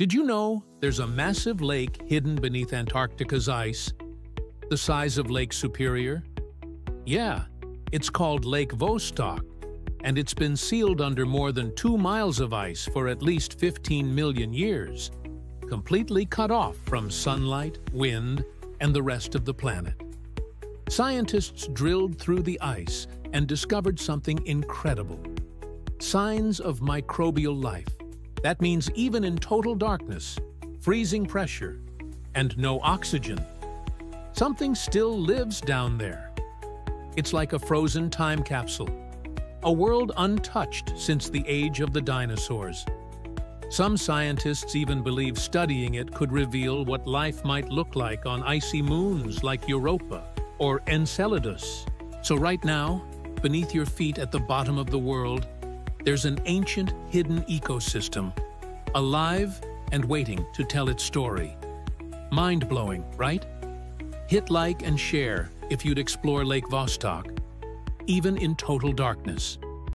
Did you know there's a massive lake hidden beneath Antarctica's ice, the size of Lake Superior? Yeah, it's called Lake Vostok, and it's been sealed under more than two miles of ice for at least 15 million years, completely cut off from sunlight, wind, and the rest of the planet. Scientists drilled through the ice and discovered something incredible. Signs of microbial life. That means even in total darkness, freezing pressure, and no oxygen, something still lives down there. It's like a frozen time capsule, a world untouched since the age of the dinosaurs. Some scientists even believe studying it could reveal what life might look like on icy moons like Europa or Enceladus. So right now, beneath your feet at the bottom of the world, there's an ancient hidden ecosystem, alive and waiting to tell its story. Mind-blowing, right? Hit like and share if you'd explore Lake Vostok, even in total darkness.